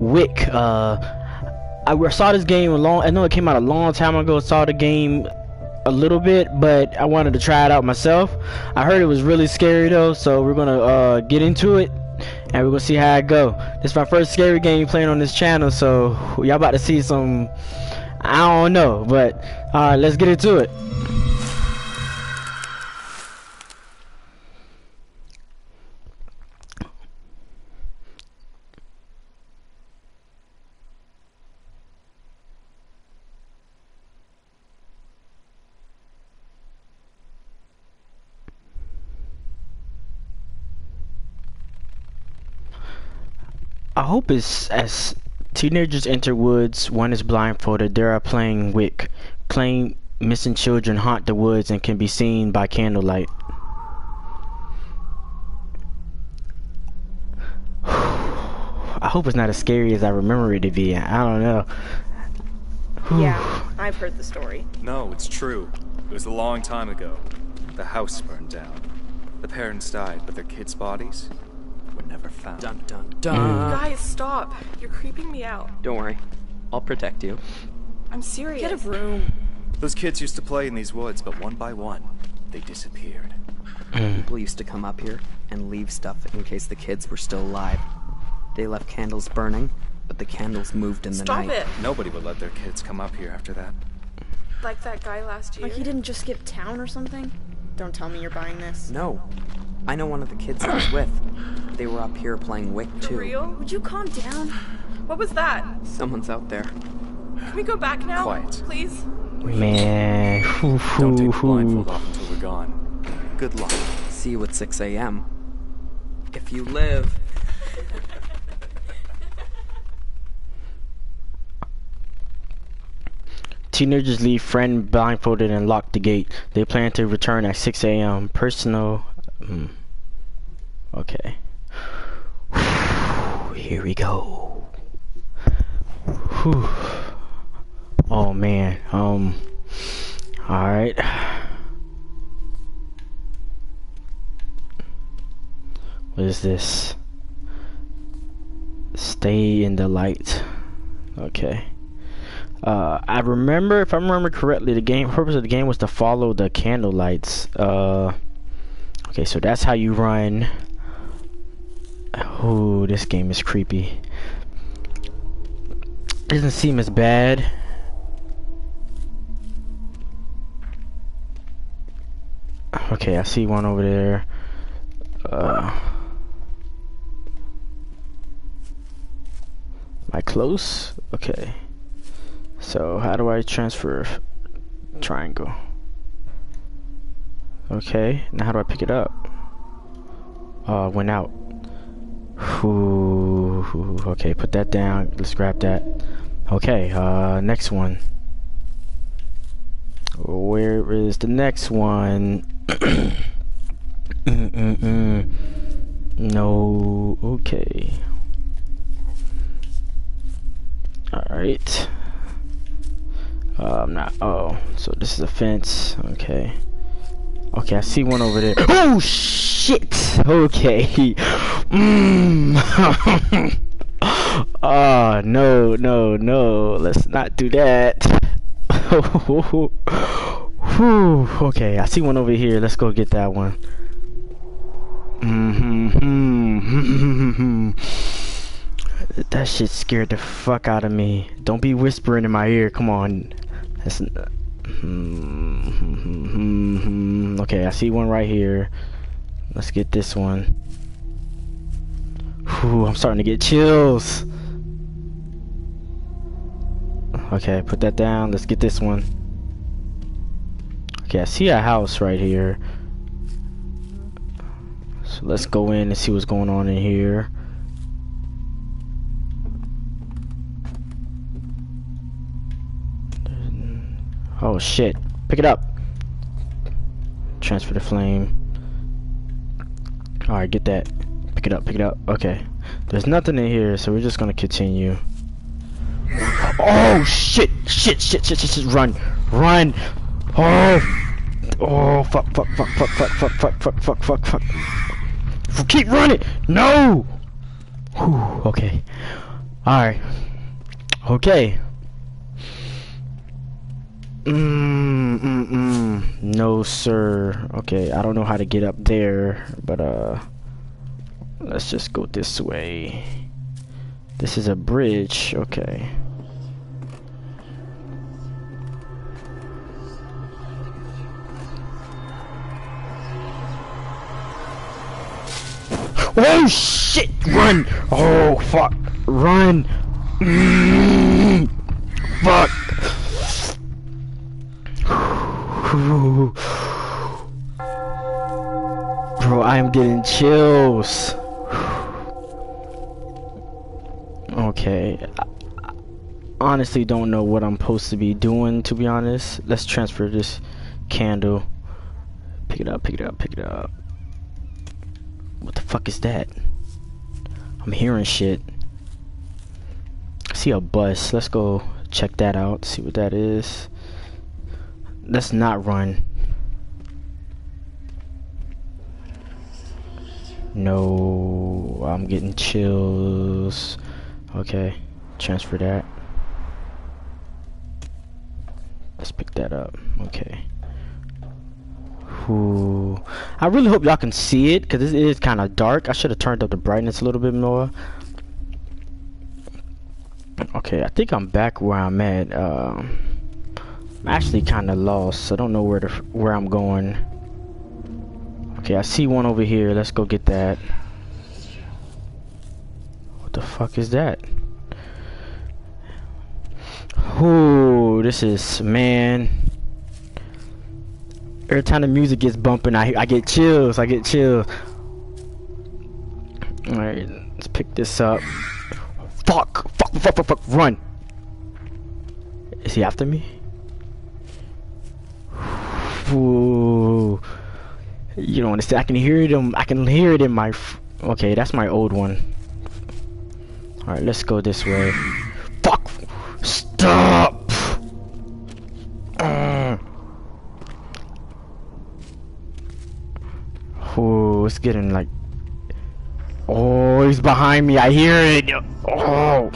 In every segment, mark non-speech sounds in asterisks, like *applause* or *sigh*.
Wick. Uh, I saw this game a long. I know it came out a long time ago. Saw the game a little bit, but I wanted to try it out myself. I heard it was really scary though, so we're gonna uh, get into it and we're gonna see how it go. This is my first scary game playing on this channel, so y'all about to see some. I don't know, but all right, let's get into it. I hope it's as teenagers enter woods, one is blindfolded, There are playing Wick. Playing missing children haunt the woods and can be seen by candlelight. *sighs* I hope it's not as scary as I remember it to be. I don't know. yeah, I've heard the story. No, it's true. It was a long time ago. The house burned down. The parents died, but their kids' bodies were never found. Dun dun dun. Mm. Guys, stop. You're creeping me out. Don't worry. I'll protect you. I'm serious. Get a room. Those kids used to play in these woods, but one by one, they disappeared. People used to come up here and leave stuff in case the kids were still alive. They left candles burning, but the candles moved in the Stop night. it. Nobody would let their kids come up here after that. Like that guy last year. Like he didn't just skip town or something? Don't tell me you're buying this. No. I know one of the kids I was with. They were up here playing Wick For too. real? Would you calm down? What was that? Someone's out there. Can we go back now? Quiet. Please? Man, Don't take the blindfold off until we're gone. Good luck. See you at 6 a.m. If you live. *laughs* Teenagers leave friend blindfolded and lock the gate. They plan to return at 6 a.m. Personal. Hmm. Okay. *sighs* Here we go. Whew. Oh man. Um. All right. What is this? Stay in the light. Okay. Uh, I remember, if I remember correctly, the game purpose of the game was to follow the candle lights. Uh, okay, so that's how you run. Oh, this game is creepy. Doesn't seem as bad. Okay, I see one over there. Uh, am I close? Okay. So how do I transfer triangle? Okay, now how do I pick it up? Uh, went out. Ooh, okay, put that down. Let's grab that. Okay, uh, next one. Where is the next one? mm -mm -mm. No, okay. Alright. Um, not. Oh, so this is a fence. Okay. Okay, I see one over there. Oh shit! Okay. Mmm. *laughs* Ah, no, no, no. Let's not do that. *laughs* Whew. Okay, I see one over here. Let's go get that one. Mm-hmm. *laughs* That shit scared the fuck out of me. Don't be whispering in my ear. Come on. That's. Mm-hmm. Okay, I see one right here. Let's get this one. Whew, I'm starting to get chills. Okay, put that down. Let's get this one. Okay, I see a house right here. So let's go in and see what's going on in here. Oh shit. Pick it up. Transfer the flame. Alright, get that. Pick it up, pick it up. Okay. There's nothing in here, so we're just gonna continue. Oh shit! Shit, shit, shit, shit, shit. Run! Run! Oh! Oh, fuck, fuck, fuck, fuck, fuck, fuck, fuck, fuck, fuck, fuck, fuck. Keep running! No! Whew, okay. Alright. Okay. Mm, mm, mm. No, sir. Okay, I don't know how to get up there, but, uh... Let's just go this way. This is a bridge, okay. Oh shit! Run! Oh fuck! Run! Mm, fuck! *sighs* Bro, I am getting chills. *sighs* Okay. I honestly don't know what I'm supposed to be doing, to be honest. Let's transfer this candle. Pick it up, pick it up, pick it up. What the fuck is that? I'm hearing shit. I see a bus. Let's go check that out, see what that is. Let's not run. No, I'm getting chills. Okay, transfer that. Let's pick that up. Okay. Ooh. I really hope y'all can see it because it is kind of dark. I should have turned up the brightness a little bit more. Okay, I think I'm back where I'm at. Um, I'm actually kind of lost. So I don't know where to where I'm going. Okay, I see one over here. Let's go get that. What the fuck is that? Ooh, this is man. Every time the music gets bumping, I I get chills. I get chills. All right, let's pick this up. Fuck! Fuck! Fuck! Fuck! Fuck! Run! Is he after me? Ooh. You don't understand. I can hear them. I can hear it in my. okay, that's my old one. All right, let's go this way. Fuck! Stop! Uh. Oh, it's getting like. Oh, he's behind me. I hear it. Oh.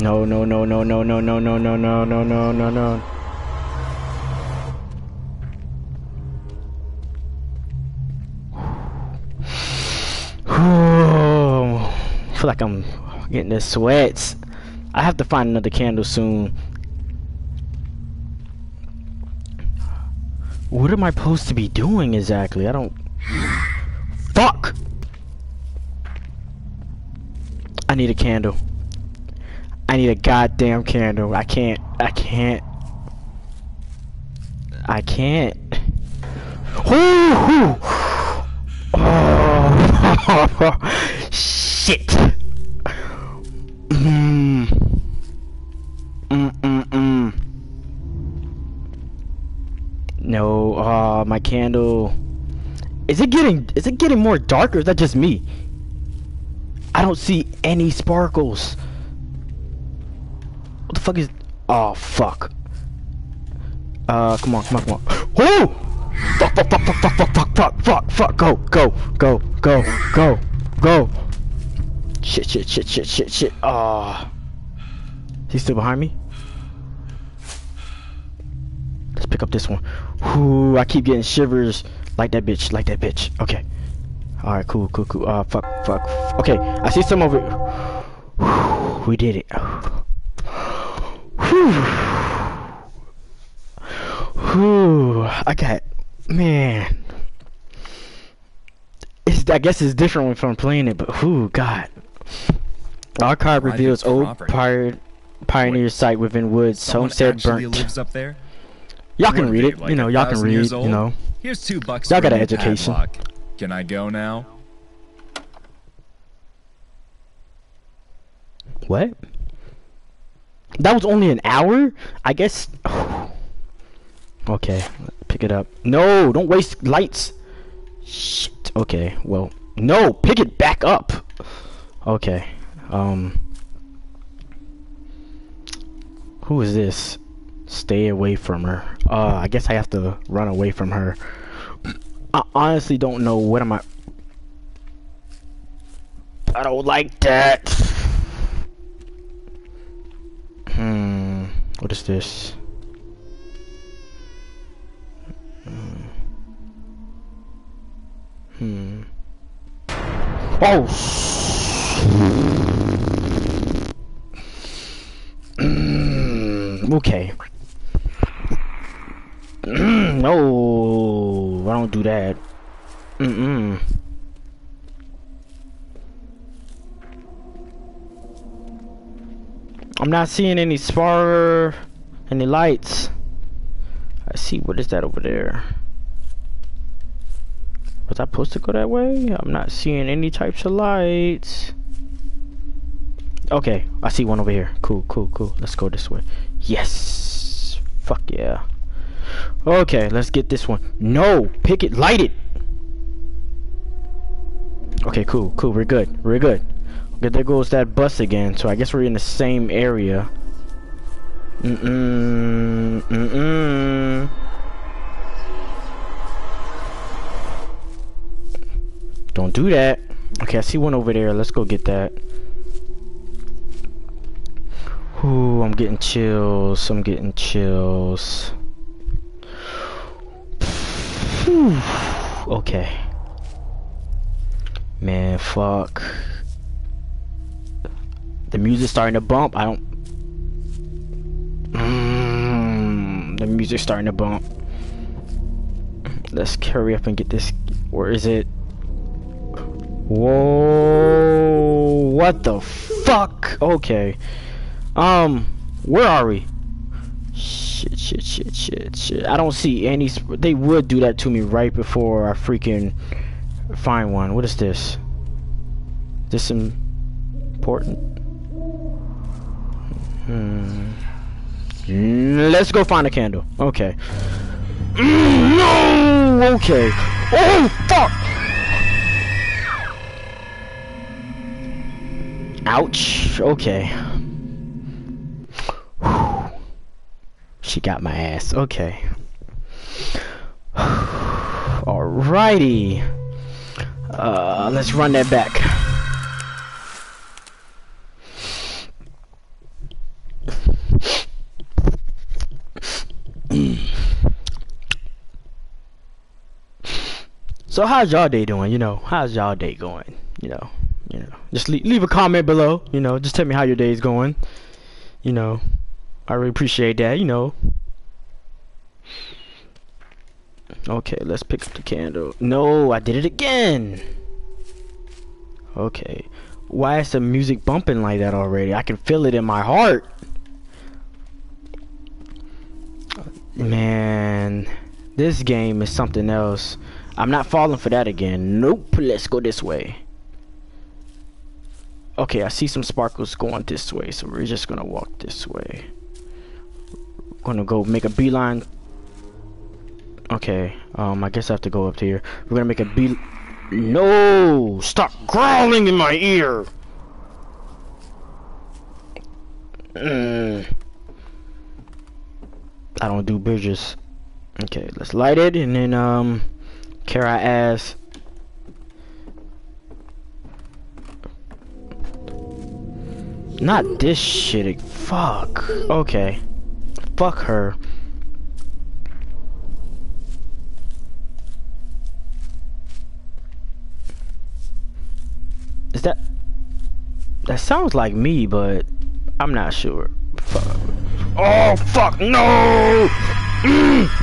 No, no, no, no, no, no, no, no, no, no, no, no, no, no. Feel like I'm getting the sweats. I have to find another candle soon. What am I supposed to be doing exactly? I don't... Fuck! I need a candle. I need a goddamn candle. I can't. I can't. I can't. Woo! Oh! *sighs* *laughs* Shit! No, uh, my candle. Is it getting? Is it getting more dark, or is that just me? I don't see any sparkles. What the fuck is? Oh fuck. Uh, come on, come on, come on. Whoa! Fuck, fuck, fuck, fuck, fuck, fuck, fuck, fuck, fuck, fuck, go, go, go, go, go, go. Shit, shit, shit, shit, shit, shit. Ah. Oh. He's still behind me? Let's pick up this one. Ooh, I keep getting shivers. Like that bitch, like that bitch. Okay. Alright, cool, cool, cool. Uh, fuck, fuck. Okay, I see some over here. *sighs* We did it. *sighs* Whew. Whew. I got, man. It's, I guess it's different when from playing it, but whew, God. Our card reveals old pioneer site within woods. Homestead burnt. lives up there. Y'all can read it. Like you know, y'all can read. You know. Here's two bucks. Y'all got an education. Padlock. Can I go now? What? That was only an hour? I guess. *sighs* okay, pick it up. No, don't waste lights. Shit. Okay, well, no, pick it back up. Okay. Um. Who is this? Stay away from her. Uh, I guess I have to run away from her. I honestly don't know what am I... I don't like that. Hmm. What is this? Hmm. hmm. Oh, Mm, okay. Mm, no, I don't do that. Mm-mm. I'm not seeing any spar, any lights. I see, what is that over there? Was I supposed to go that way? I'm not seeing any types of lights. Okay, I see one over here. Cool, cool, cool. Let's go this way. Yes! Fuck yeah. Okay, let's get this one. No! Pick it! Light it! Okay, cool, cool. We're good. We're good. Okay, there goes that bus again. So I guess we're in the same area. Mm-mm. Mm-mm. Don't do that. Okay, I see one over there. Let's go get that. Ooh, I'm getting chills. I'm getting chills. okay. Man, fuck. The music's starting to bump. I don't... Mm, the music's starting to bump. Let's hurry up and get this... Where is it? Whoa! What the fuck? Okay. Um, where are we? Shit, shit, shit, shit, shit. I don't see any. They would do that to me right before I freaking find one. What is this? This important? Hmm. Let's go find a candle. Okay. Mm, *clears throat* no! Okay. Oh, fuck! Ouch. Okay. She got my ass. Okay. *sighs* Alrighty. Uh, let's run that back. so how's y'all day doing? You know, how's y'all day going? You know, you know, just leave, leave a comment below. You know, just tell me how your day is going. You know. I really appreciate that, you know. Okay, let's pick up the candle. No, I did it again. Okay. Why is the music bumping like that already? I can feel it in my heart. Man, this game is something else. I'm not falling for that again. Nope, let's go this way. Okay, I see some sparkles going this way, so we're just gonna walk this way gonna go make a beeline. Okay, um, I guess I have to go up here. We're gonna make a bee. No! Stop growling in my ear! Mm. I don't do bridges. Okay, let's light it and then, um, carry our ass. Not this shit. Fuck. Okay. Fuck her. Is that... That sounds like me, but I'm not sure. Fuck. Oh, fuck, no! *clears throat*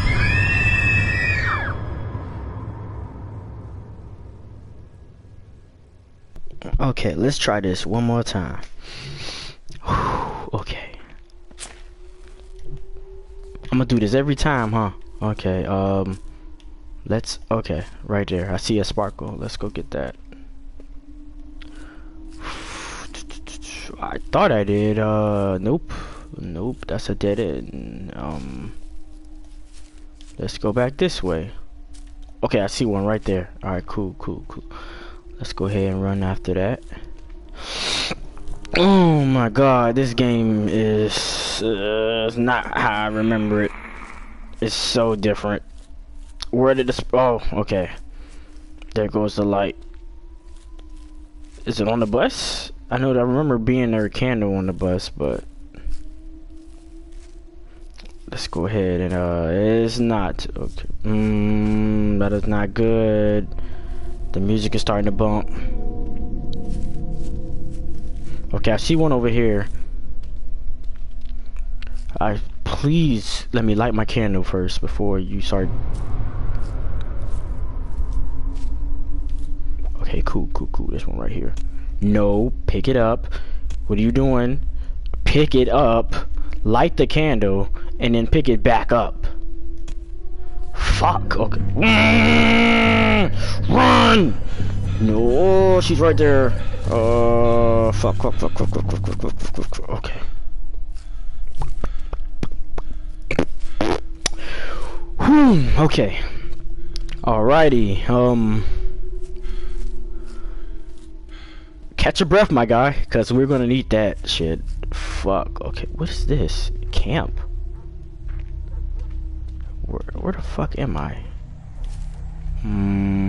Okay, let's try this one more time. okay. I'm gonna do this every time, huh? Okay, um, let's, okay, right there. I see a sparkle. Let's go get that. I thought I did, uh, nope. Nope, that's a dead end. Um, let's go back this way. Okay, I see one right there. Alright, cool, cool, cool. Let's go ahead and run after that. *sighs* Oh my god, this game is uh, not how I remember it. It's so different. Where did this? Oh, okay. There goes the light. Is it on the bus? I know that I remember being there candle on the bus, but let's go ahead and uh, it's not okay. Mm, that is not good. The music is starting to bump. Okay, I see one over here. I please let me light my candle first before you start. Okay, cool, cool, cool. This one right here. No, pick it up. What are you doing? Pick it up, light the candle, and then pick it back up. Fuck. Okay. Run! No, she's right there. Uh, fuck, fuck, fuck, fuck, fuck, fuck, fuck, fuck, fuck, fuck. Okay. Hmm, okay. Alrighty, um... Catch your breath, my guy, because we're gonna need that shit. Fuck, okay, what is this? Camp? Where, where the fuck am I? Hmm...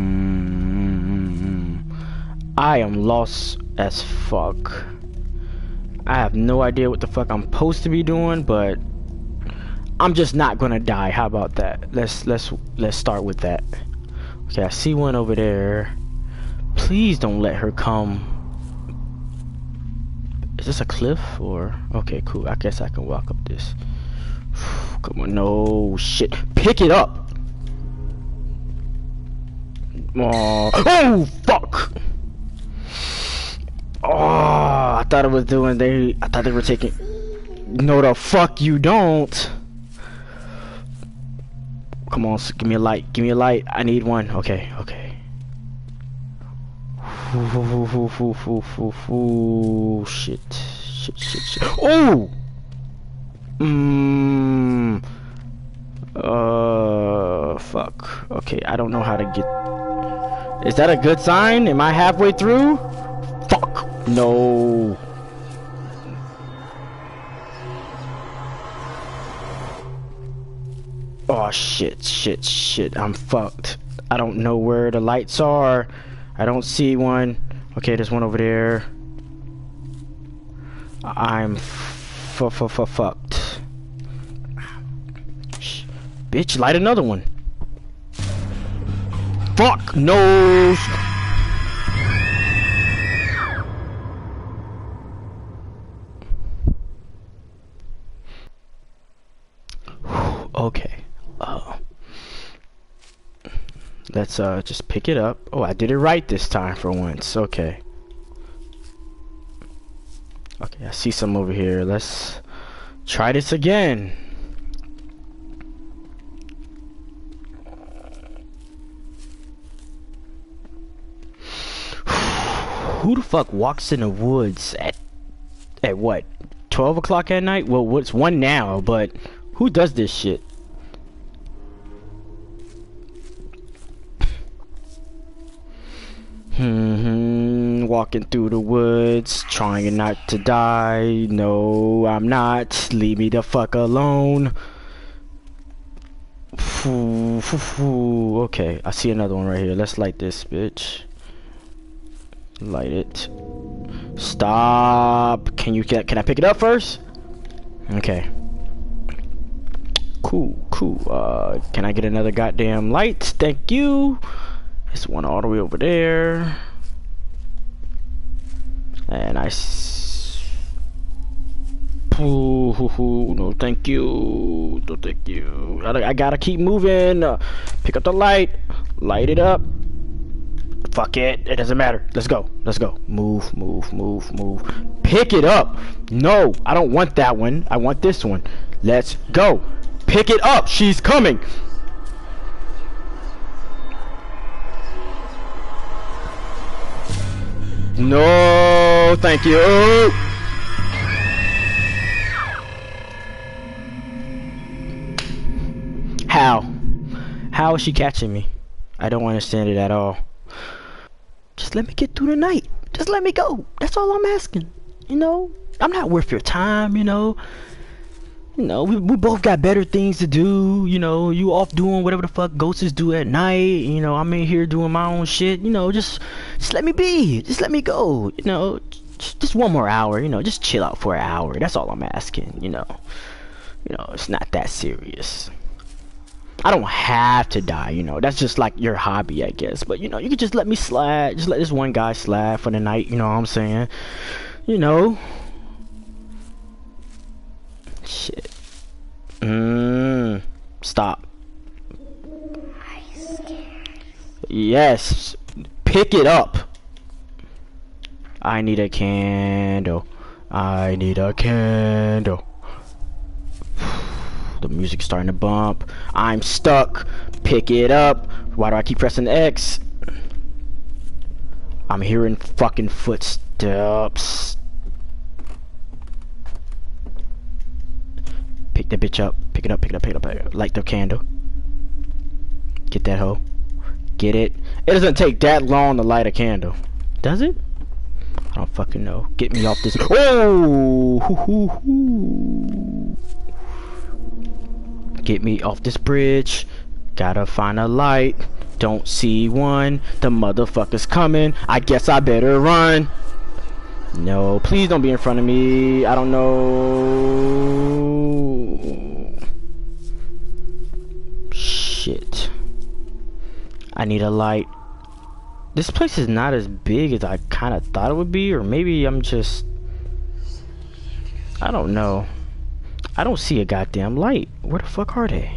I am lost as fuck. I have no idea what the fuck I'm supposed to be doing, but I'm just not gonna die. How about that? Let's let's let's start with that. Okay, I see one over there. Please don't let her come. Is this a cliff or okay, cool. I guess I can walk up this. *sighs* Come on, no shit. Pick it up. Oh, oh fuck. Oh, I thought it was doing they I thought they were taking No the fuck you don't. Come on, give me a light. Give me a light. I need one. Okay, okay. Shit. Shit, shit, shit. Oh! Mmm. Uh, fuck. Okay, I don't know how to get... Is that a good sign? Am I halfway through? Fuck. No. Oh shit, shit, shit. I'm fucked. I don't know where the lights are. I don't see one. Okay, there's one over there. I'm f f f fucked. Shh. Bitch, light another one. Fuck no. Let's uh just pick it up. Oh, I did it right this time for once. Okay. Okay, I see some over here. Let's try this again. *sighs* Who the fuck walks in the woods at at what? 12 o'clock at night? Well, what's one now, but who does this shit? Hmm, walking through the woods, trying not to die. No, I'm not. Leave me the fuck alone. Okay, I see another one right here. Let's light this bitch. Light it. Stop. Can you get? Can I pick it up first? Okay. Cool, cool. Uh, can I get another goddamn light? Thank you. There's one all the way over there. And I. Ooh, hoo, hoo, no, thank you. No, thank you. I, I gotta keep moving. Uh, pick up the light. Light it up. Fuck it. It doesn't matter. Let's go. Let's go. Move, move, move, move. Pick it up. No, I don't want that one. I want this one. Let's go. Pick it up. She's coming. No, thank you. How? How is she catching me? I don't understand it at all. Just let me get through the night. Just let me go. That's all I'm asking. You know, I'm not worth your time, you know. You know, we, we both got better things to do. You know, you off doing whatever the fuck ghosts do at night. You know, I'm in here doing my own shit. You know, just just let me be. Just let me go. You know, just, just one more hour. You know, just chill out for an hour. That's all I'm asking. You know, You know, it's not that serious. I don't have to die, you know. That's just like your hobby, I guess. But you know, you could just let me slide. Just let this one guy slide for the night. You know what I'm saying? You know. Shit. Mmm. Stop. Yes. Pick it up. I need a candle. I need a candle. *sighs* The music's starting to bump. I'm stuck. Pick it up. Why do I keep pressing X? I'm hearing fucking footsteps. Pick that bitch up. Pick it up, pick it up, pick it up. Pick it up. Light the candle. Get that hoe. Get it. It doesn't take that long to light a candle. Does it? I don't fucking know. Get me off this. Oh! Hoo, hoo, hoo. Get me off this bridge. Gotta find a light. Don't see one. The motherfucker's coming. I guess I better run. No, please don't be in front of me. I don't know. Shit. I need a light. This place is not as big as I kind of thought it would be, or maybe I'm just... I don't know. I don't see a goddamn light. Where the fuck are they?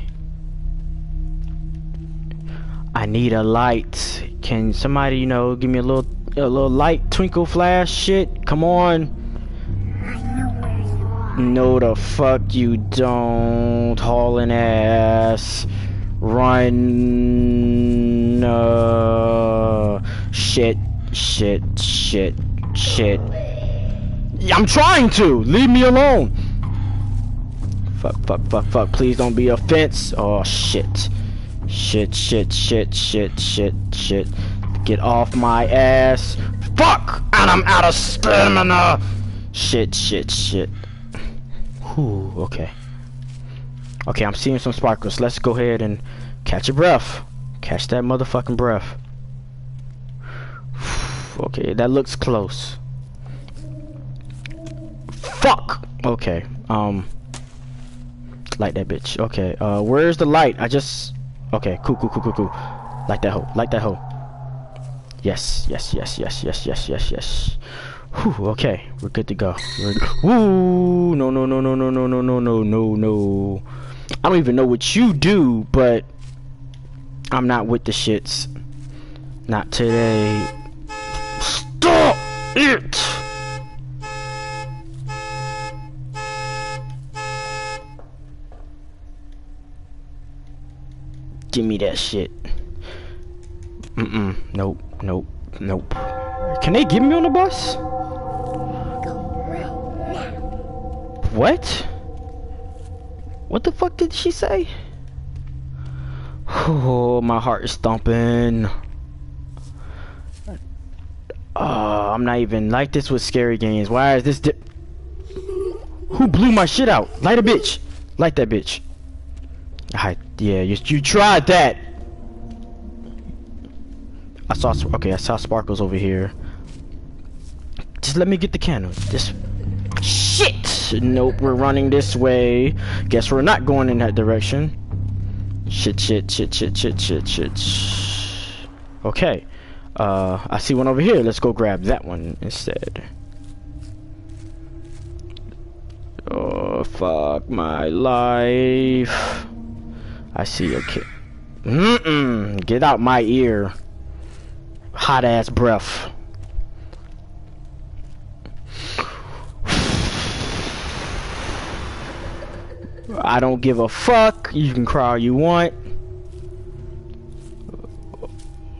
I need a light. Can somebody, you know, give me a little a little light twinkle flash shit? Come on. No the fuck you don't. Hauling ass. Run. Uh, shit. Shit. Shit. Shit. I'm trying to. Leave me alone. Fuck, fuck, fuck, fuck. Please don't be a fence. Oh, shit. Shit, shit, shit, shit, shit, shit. Get off my ass. Fuck! And I'm out of stamina! Shit, shit, shit. Whew, okay. Okay, I'm seeing some sparkles. Let's go ahead and catch a breath. Catch that motherfucking breath. *sighs* Okay, that looks close. Fuck! Okay, um... Light that bitch. Okay, uh, where's the light? I just... Okay, cool, cool, cool, cool, cool. Light that hoe. Light that hoe. Yes, yes, yes, yes, yes, yes, yes, yes. Whew, okay, we're good to go. We're Woo! No, no, no, no, no, no, no, no, no, no, no. I don't even know what you do, but I'm not with the shits. Not today. Stop it! Give me that shit. Mm-mm. Nope. Nope. Nope. Can they get me on the bus? What? What the fuck did she say? Oh, my heart is thumping. Oh, I'm not even like this with scary games. Why is this dip? Who blew my shit out? Light a bitch. Light that bitch. I, yeah, you, you tried that. I saw, okay, I saw sparkles over here. Just let me get the candle. Nope, we're running this way. Guess we're not going in that direction. Shit, shit, shit, shit, shit, shit, shit. Okay. Uh, I see one over here. Let's go grab that one instead. Oh, fuck my life. I see a kid. Mm-mm. Get out my ear. Hot ass breath. I don't give a fuck. You can cry all you want.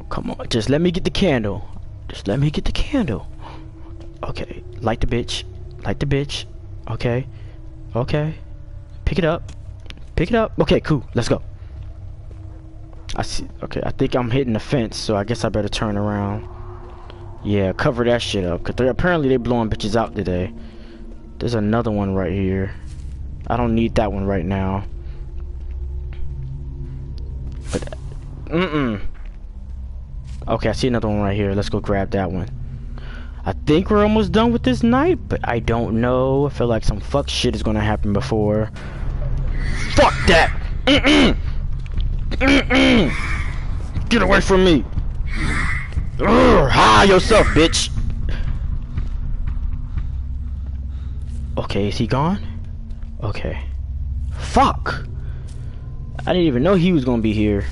Come on, just let me get the candle. Just let me get the candle. Okay, light the bitch. Light the bitch. Okay. Okay. Pick it up. Pick it up. Okay, cool. Let's go. I see. Okay, I think I'm hitting the fence, so I guess I better turn around. Yeah, cover that shit up. Cause they're apparently they blowing bitches out today. There's another one right here. I don't need that one right now. But, mm-mm. Okay, I see another one right here. Let's go grab that one. I think we're almost done with this night, but I don't know. I feel like some fuck shit is gonna happen before. Fuck that! Mm-mm. Mm-mm. Get away from me! Urgh, hide yourself, bitch! Okay, is he gone? Okay. Fuck! I didn't even know he was gonna be here.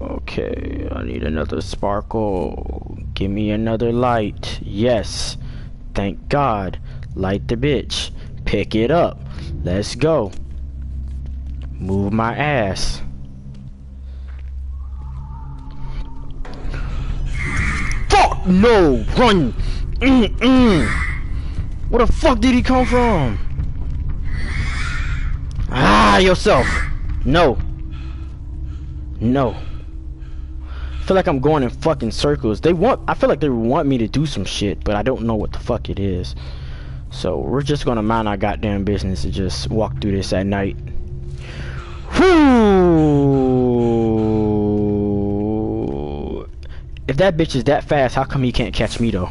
Okay, I need another sparkle. Give me another light. Yes. Thank God. Light the bitch. Pick it up. Let's go. Move my ass. Fuck no! Run! Mm-mm! Where the fuck did he come from? Ah, yourself! No. No. I feel like I'm going in fucking circles. They want, I feel like they want me to do some shit, but I don't know what the fuck it is. So we're just gonna mind our goddamn business and just walk through this at night. Whoo! If that bitch is that fast, how come he can't catch me though?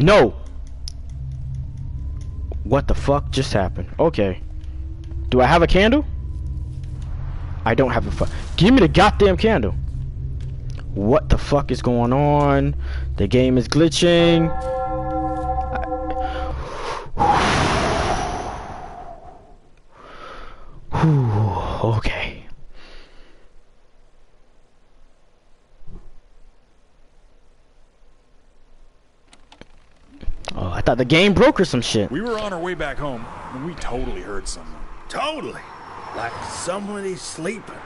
No! What the fuck just happened? Okay. Do I have a candle? I don't have a fuck. Give me the goddamn candle. What the fuck is going on? The game is glitching. Whew, okay. Oh, I thought the game broke or some shit. We were on our way back home when we totally heard someone. Totally. Like somebody sleeping.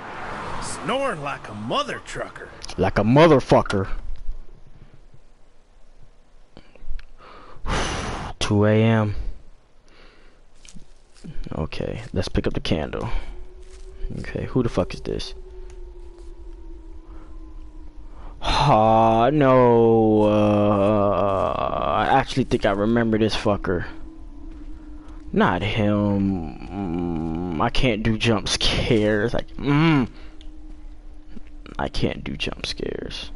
Snoring like a mother trucker. Like a motherfucker. *sighs* 2 a.m. Okay, let's pick up the candle. Okay, who the fuck is this? Ah, no. Uh, I actually think I remember this fucker. Not him. Mm, I can't do jump scares. Like, mm. I can't do jump scares.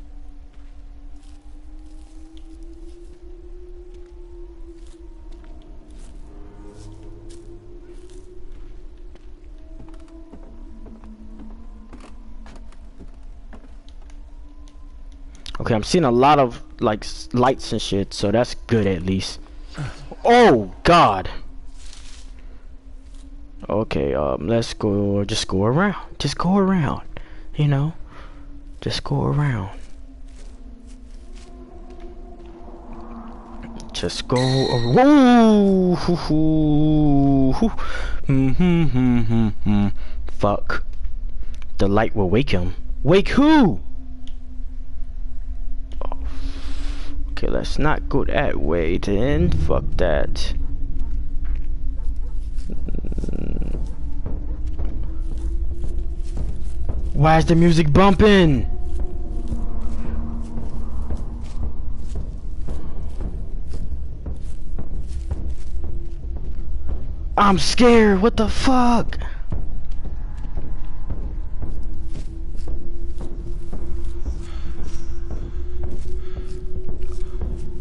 Okay, I'm seeing a lot of like lights and shit, so that's good at least. Oh God. Okay, um, let's go. Just go around. Just go around. You know, just go around. Just go. Whoa! Mm-hmm, mm-hmm, mm-hmm. Fuck. The light will wake him. Wake who? Okay, let's not go that way then. Fuck that. Why is the music bumping? I'm scared. What the fuck?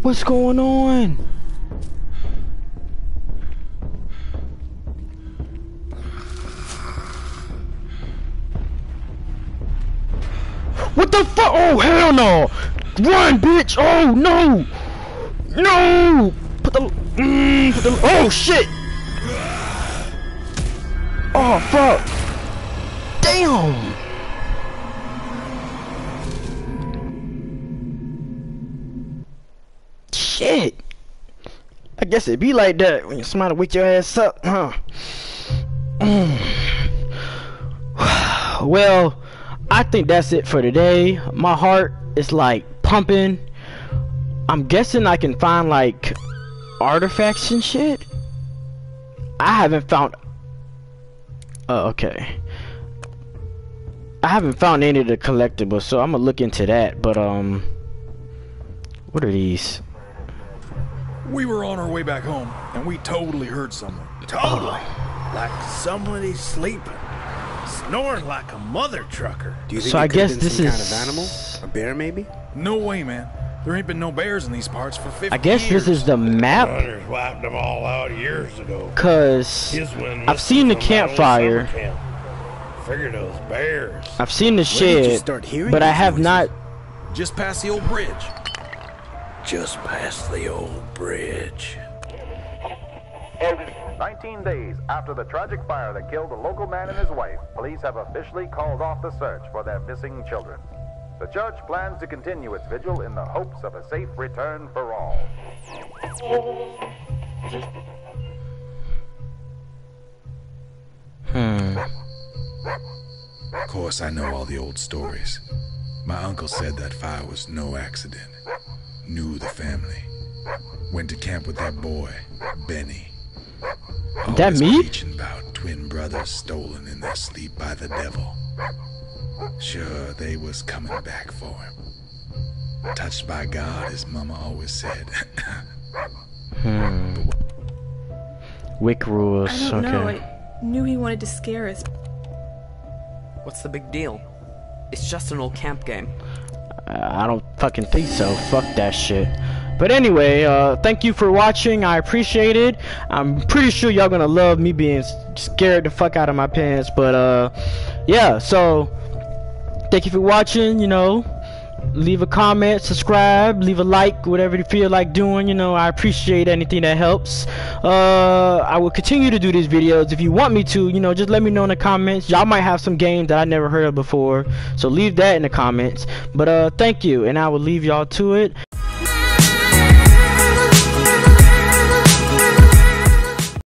What's going on? What the fuck? Oh, hell no! Run, bitch! Oh, no! No! Put the... Mm, put the... Oh, shit! Oh, fuck! Damn! Guess it be like that when somebody wake your ass up, huh? *sighs* Well, I think that's it for today. My heart is like pumping. I'm guessing I can find like artifacts and shit. I haven't found. Oh, okay. I haven't found any of the collectibles, so I'm gonna look into that. But um, what are these? We were on our way back home and we totally heard someone. Totally. Like somebody sleeping. Snoring like a mother trucker. Do you think So it I could have guess been this some is- kind of animal? A bear, maybe? No way, man. There ain't been no bears in these parts for 50 I guess years. this is the map, Hunters wiped them all out years ago. cause I've seen the from that old campfire. camp. Figure those bears. I've seen the When shed, start but I have noises? not. Just past the old bridge. Just past the old bridge. 19 days after the tragic fire that killed a local man and his wife, police have officially called off the search for their missing children. The church plans to continue its vigil in the hopes of a safe return for all. Hmm. Of course, I know all the old stories. My uncle said that fire was no accident. Knew the family. Went to camp with that boy, Benny. That Always me? Preaching about twin brothers stolen in their sleep by the devil. Sure, they was coming back for him. Touched by God, his mama always said. *laughs* Hmm. Wick rules. I don't okay. know. I knew he wanted to scare us. What's the big deal? It's just an old camp game. I don't fucking think so. Fuck that shit. But anyway, uh, thank you for watching. I appreciate it. I'm pretty sure y'all gonna love me being scared the fuck out of my pants. But uh, yeah. So thank you for watching. You know, leave a comment, subscribe, leave a like, whatever you feel like doing. You know, I appreciate anything that helps. Uh, I will continue to do these videos if you want me to. You know, just let me know in the comments. Y'all might have some games that I never heard of before, so leave that in the comments. But uh, thank you, and I will leave y'all to it.